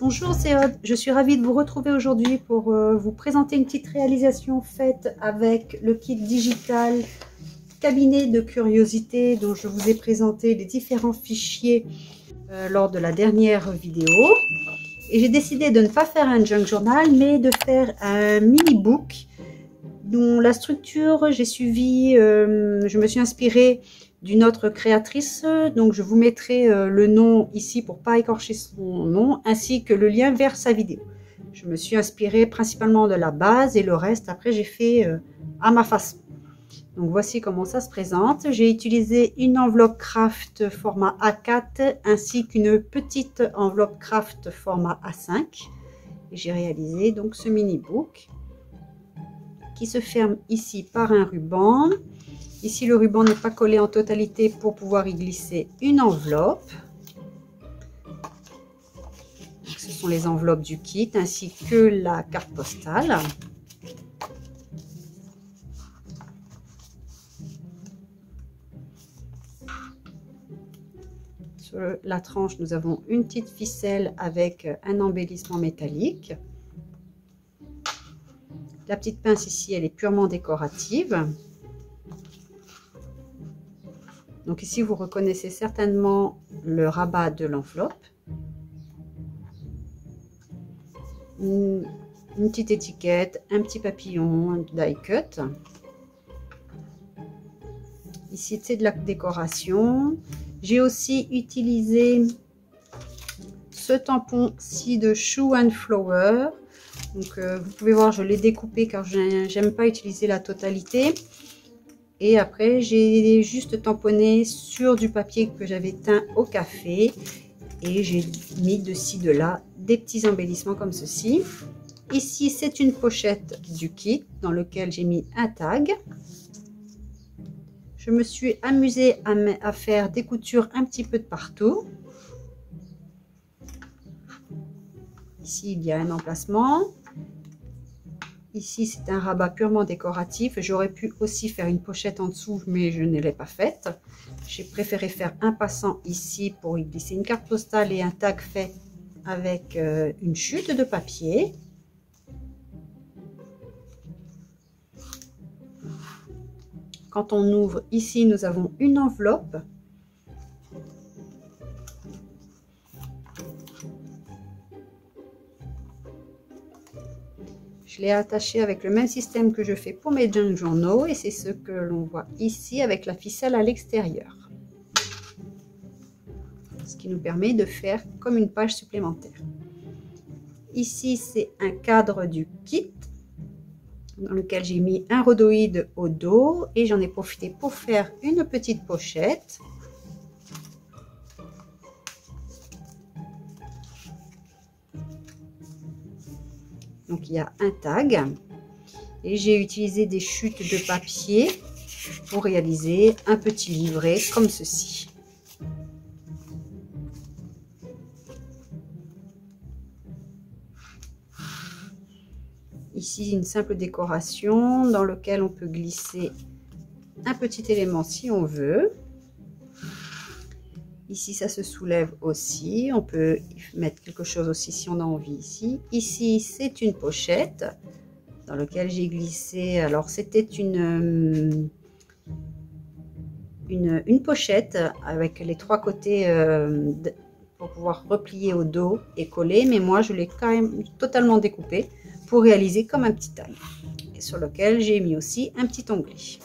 Bonjour, c'est Aude. Je suis ravie de vous retrouver aujourd'hui pour euh, vous présenter une petite réalisation faite avec le kit digital cabinet de curiosité dont je vous ai présenté les différents fichiers euh, lors de la dernière vidéo. Et j'ai décidé de ne pas faire un junk journal, mais de faire un mini book dont la structure, j'ai suivi, euh, je me suis inspirée d'une autre créatrice. Donc, je vous mettrai euh, le nom ici pour pas écorcher son nom, ainsi que le lien vers sa vidéo. Je me suis inspirée principalement de la base et le reste, après, j'ai fait euh, à ma façon. Donc, voici comment ça se présente. J'ai utilisé une enveloppe craft format A4 ainsi qu'une petite enveloppe craft format A5. Et j'ai réalisé donc ce mini book qui se ferme ici par un ruban. Ici, le ruban n'est pas collé en totalité pour pouvoir y glisser une enveloppe. ce sont les enveloppes du kit ainsi que la carte postale. Sur la tranche, nous avons une petite ficelle avec un embellissement métallique. La petite pince ici, elle est purement décorative. Donc ici, vous reconnaissez certainement le rabat de l'enveloppe. Une, petite étiquette, un petit papillon, die cut. Ici, c'est de la décoration. J'ai aussi utilisé ce tampon-ci de Shoe and Flower. Donc, euh, vous pouvez voir, je l'ai découpé car j'aime pas utiliser la totalité. Et après, j'ai juste tamponné sur du papier que j'avais teint au café. Et j'ai mis de ci, de là, des petits embellissements comme ceci. Ici, c'est une pochette du kit dans lequel j'ai mis un tag. Je me suis amusée à, à faire des coutures un petit peu de partout. Ici, il y a un emplacement. Ici, c'est un rabat purement décoratif. J'aurais pu aussi faire une pochette en dessous, mais je ne l'ai pas faite. J'ai préféré faire un passant ici pour y glisser une carte postale et un tag fait avec euh, une chute de papier. Quand on ouvre ici, nous avons une enveloppe Je l'ai attaché avec le même système que je fais pour mes junk journaux et c'est ce que l'on voit ici avec la ficelle à l'extérieur. Ce qui nous permet de faire comme une page supplémentaire. Ici, c'est un cadre du kit dans lequel j'ai mis un rhodoïde au dos et j'en ai profité pour faire une petite pochette Donc il y a un tag. Et j'ai utilisé des chutes de papier pour réaliser un petit livret comme ceci. Ici, une simple décoration dans lequel on peut glisser un petit élément si on veut. Ici, ça se soulève aussi. On peut mettre quelque chose aussi si on a envie ici. Ici, c'est une pochette dans laquelle j'ai glissé. Alors, c'était une, euh, une, pochette avec les trois côtés euh, pour pouvoir replier au dos et coller. Mais moi, je l'ai quand même totalement découpé pour réaliser comme un petit. Et sur lequel j'ai mis aussi un petit onglet.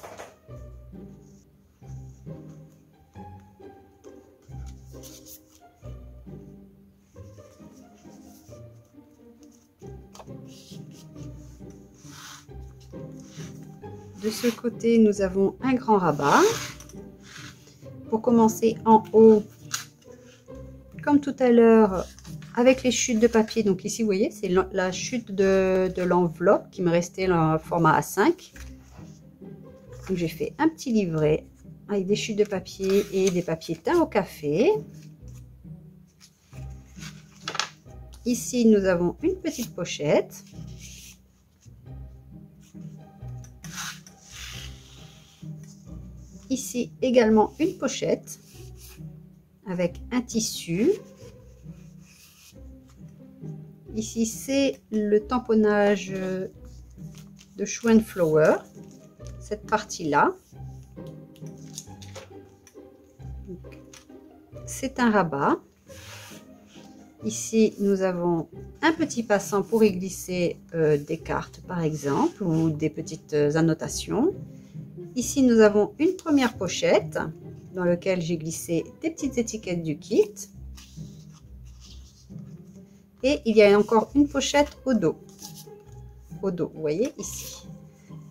De ce côté, nous avons un grand rabat. Pour commencer en haut, comme tout à l'heure, avec les chutes de papier. Donc ici, vous voyez, c'est la chute de, l'enveloppe qui me restait en format A5. Donc j'ai fait un petit livret avec des chutes de papier et des papiers teints au café. Ici, nous avons une petite pochette. Ici également une pochette avec un tissu. Ici, c'est le tamponnage de Chou Flower. Cette partie-là. C'est un rabat. Ici, nous avons un petit passant pour y glisser euh, des cartes, par exemple, ou des petites euh, annotations. Ici, nous avons une première pochette dans laquelle j'ai glissé des petites étiquettes du kit. Et il y a encore une pochette au dos. Au dos, vous voyez ici.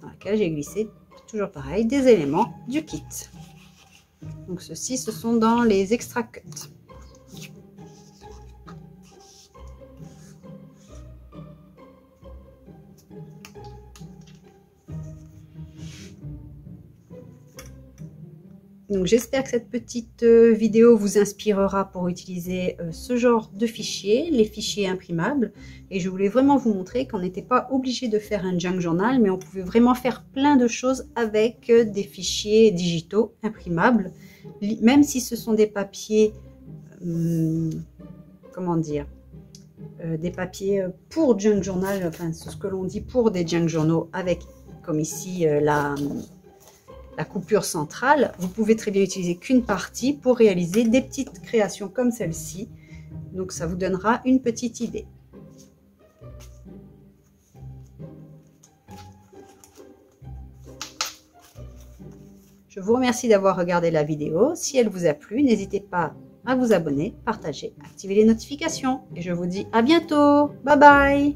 Dans laquelle j'ai glissé, toujours pareil, des éléments du kit. Donc ceux-ci, ce sont dans les extra cuts. Donc j'espère que cette petite euh, vidéo vous inspirera pour utiliser euh, ce genre de fichiers, les fichiers imprimables. Et je voulais vraiment vous montrer qu'on n'était pas obligé de faire un junk journal, mais on pouvait vraiment faire plein de choses avec euh, des fichiers digitaux imprimables. Même si ce sont des papiers, comment dire, des papiers pour junk journal, enfin ce que l'on dit pour des junk journaux avec comme ici la la coupure centrale, vous pouvez très bien utiliser qu'une partie pour réaliser des petites créations comme celle-ci. Donc ça vous donnera une petite idée. Je vous remercie d'avoir regardé la vidéo. Si elle vous a plu, n'hésitez pas à vous abonner, partager, activer les notifications. Et je vous dis à bientôt. Bye bye